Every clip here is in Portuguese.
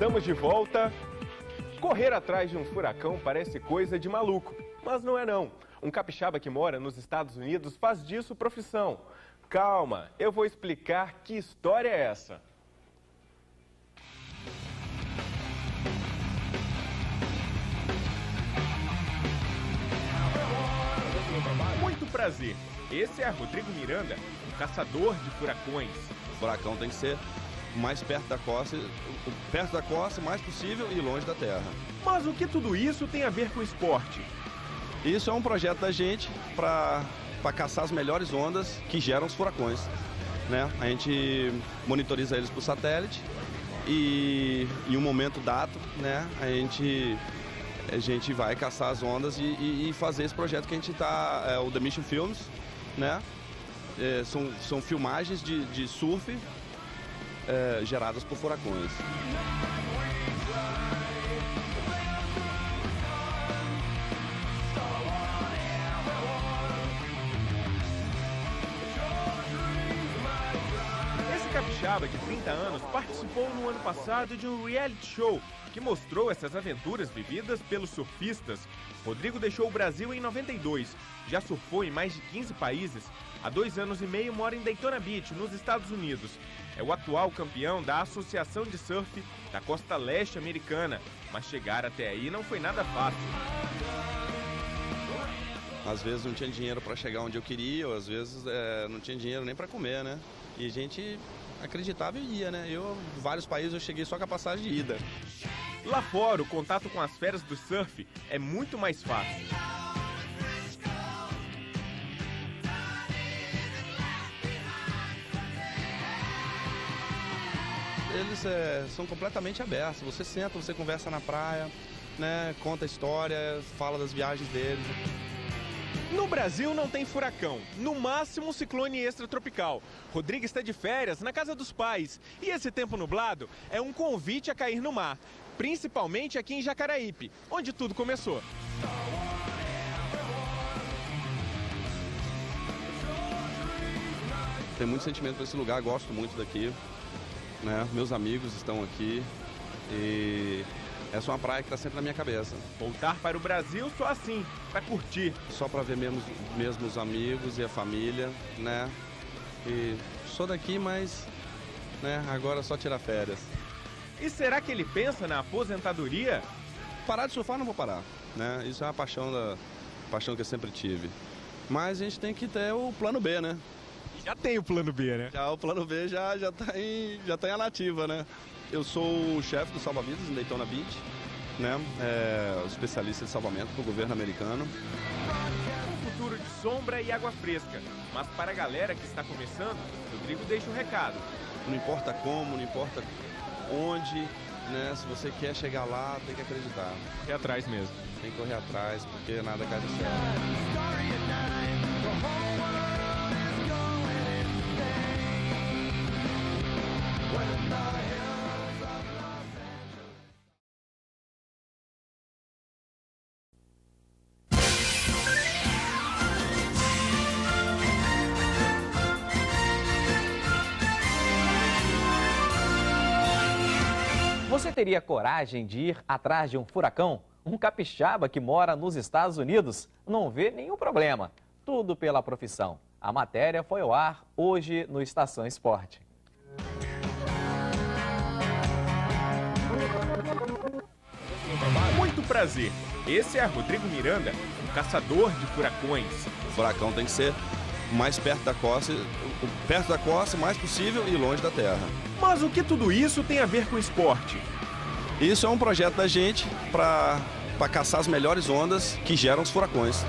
Estamos de volta. Correr atrás de um furacão parece coisa de maluco, mas não é não. Um capixaba que mora nos Estados Unidos faz disso profissão. Calma, eu vou explicar que história é essa. Muito prazer. Esse é Rodrigo Miranda, caçador de furacões. Furacão tem que ser mais perto da costa, perto da costa, mais possível e longe da terra. Mas o que tudo isso tem a ver com esporte? Isso é um projeto da gente para caçar as melhores ondas que geram os furacões. Né? A gente monitoriza eles por satélite e em um momento dado, né, a gente a gente vai caçar as ondas e, e, e fazer esse projeto que a gente está, é, o The Mission Films, né? É, são, são filmagens de, de surf é, geradas por furacões. Esse capixaba de 30 anos participou no ano passado de um reality show que mostrou essas aventuras vividas pelos surfistas. Rodrigo deixou o Brasil em 92, já surfou em mais de 15 países. Há dois anos e meio mora em Daytona Beach, nos Estados Unidos. É o atual campeão da Associação de Surf da costa leste americana, mas chegar até aí não foi nada fácil. Às vezes não tinha dinheiro para chegar onde eu queria, ou às vezes é, não tinha dinheiro nem para comer, né? E a gente acreditava e ia, né? Eu, vários países, eu cheguei só com a passagem de ida. Lá fora, o contato com as feras do surf é muito mais fácil. Eles é, são completamente abertos. Você senta, você conversa na praia, né? Conta história, fala das viagens deles. No Brasil não tem furacão, no máximo um ciclone extratropical. Rodrigo está de férias na casa dos pais e esse tempo nublado é um convite a cair no mar, principalmente aqui em Jacaraípe, onde tudo começou. Tem muito sentimento para esse lugar, gosto muito daqui. Né? Meus amigos estão aqui e essa é uma praia que está sempre na minha cabeça. Voltar para o Brasil só assim, para curtir. Só para ver mesmo, mesmo os amigos e a família, né? E sou daqui, mas né, agora é só tirar férias. E será que ele pensa na aposentadoria? Parar de surfar não vou parar, né? Isso é uma paixão, da, paixão que eu sempre tive. Mas a gente tem que ter o plano B, né? Já tem o plano B, né? Já o plano B já, já, tá, em, já tá em anativa, né? Eu sou o chefe do Salva-Vidas em Daytona Beach, né? É, especialista de salvamento para o governo americano. Um futuro de sombra e água fresca. Mas para a galera que está começando, Rodrigo deixa um recado. Não importa como, não importa onde, né? Se você quer chegar lá, tem que acreditar. Correr atrás mesmo. Tem que correr atrás, porque nada cai do céu. Você teria coragem de ir atrás de um furacão? Um capixaba que mora nos Estados Unidos não vê nenhum problema. Tudo pela profissão. A matéria foi ao ar hoje no Estação Esporte. Muito prazer. Esse é Rodrigo Miranda, um caçador de furacões. O furacão tem que ser mais perto da costa, perto da costa, mais possível e longe da terra. Mas o que tudo isso tem a ver com esporte? Isso é um projeto da gente para caçar as melhores ondas que geram os furacões.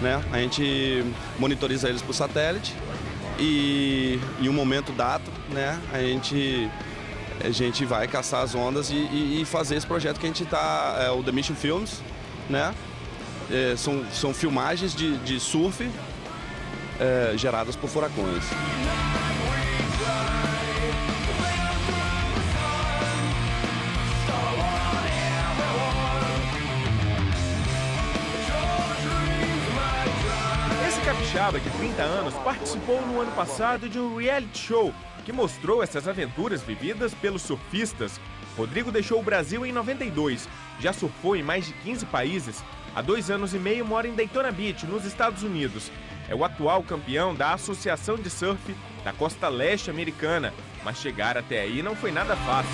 Né? A gente monitoriza eles por satélite e em um momento dado, né, a gente a gente vai caçar as ondas e, e, e fazer esse projeto que a gente está, é, o The Mission Films, né? É, são, são filmagens de, de surf é, geradas por furacões. Esse capixaba de 30 anos participou no ano passado de um reality show que mostrou essas aventuras vividas pelos surfistas. Rodrigo deixou o Brasil em 92, já surfou em mais de 15 países. Há dois anos e meio mora em Daytona Beach, nos Estados Unidos. É o atual campeão da Associação de Surf da costa leste americana, mas chegar até aí não foi nada fácil.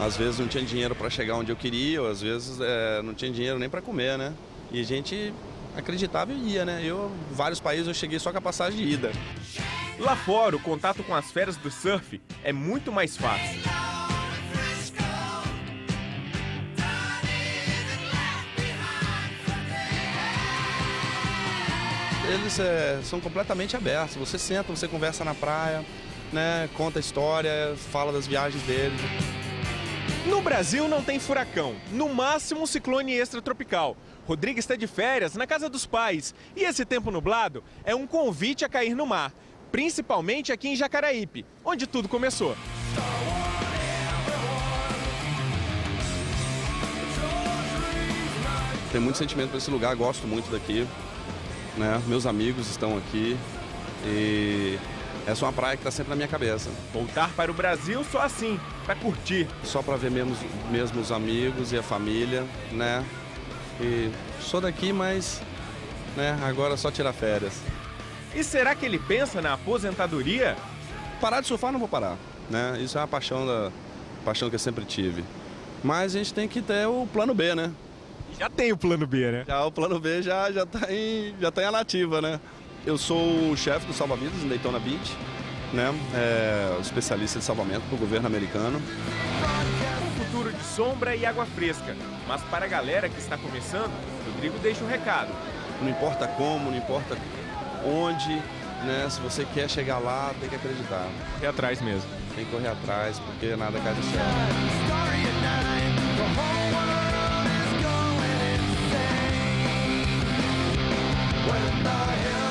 Às vezes não tinha dinheiro para chegar onde eu queria, ou às vezes é, não tinha dinheiro nem para comer, né? E a gente acreditava e ia, né? Eu, vários países eu cheguei só com a passagem de ida. Lá fora, o contato com as feras do surf é muito mais fácil. Eles é, são completamente abertos. Você senta, você conversa na praia, né? Conta a história, fala das viagens deles. No Brasil não tem furacão, no máximo um ciclone extratropical. Rodrigo está de férias na casa dos pais e esse tempo nublado é um convite a cair no mar, principalmente aqui em Jacaraípe, onde tudo começou. Tem muito sentimento para esse lugar, gosto muito daqui. Né? Meus amigos estão aqui e essa é uma praia que está sempre na minha cabeça. Voltar para o Brasil só assim, para curtir. Só para ver mesmo, mesmo os amigos e a família, né? E sou daqui, mas né, agora só tirar férias. E será que ele pensa na aposentadoria? Parar de surfar não vou parar, né? Isso é uma paixão da paixão que eu sempre tive. Mas a gente tem que ter o plano B, né? Já tem o plano B, né? Já o plano B já já tá em já tá em anativa, né? Eu sou o chefe do salva-vidas em Daytona Beach, né? É, especialista de salvamento do governo americano. Um futuro de sombra e água fresca. Mas para a galera que está começando, Rodrigo deixa um recado. Não importa como, não importa onde, né? Se você quer chegar lá, tem que acreditar. Correr atrás mesmo. Tem que correr atrás, porque nada cai do céu. I am.